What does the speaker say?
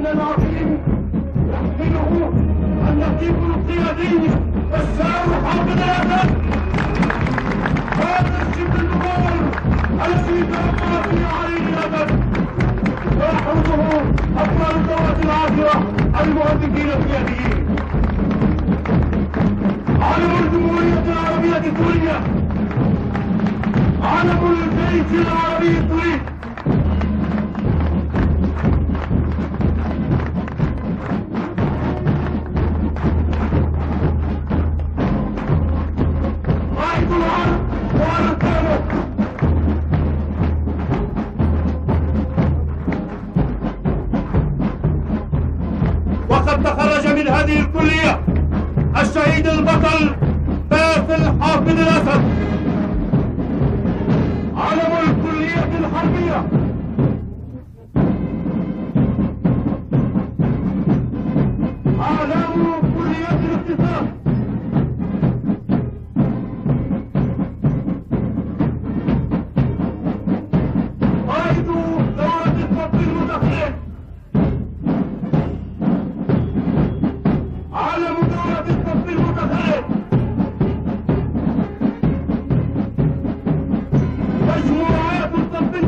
من العظيم يحمله النقيب القيادي بشار حامد الامل هذا الشبل النور الذي تربى في عليه الامل ويحرمه ابطال الثورات العابره المهندسين القياديين. علم الجمهورية العربية السوريه علم البيت العربي السوري تخرج من هذه الكلية. الشهيد البطل باسل حافظ الأسد. علم الكلية الحربية. علم كلية الاقتصاد.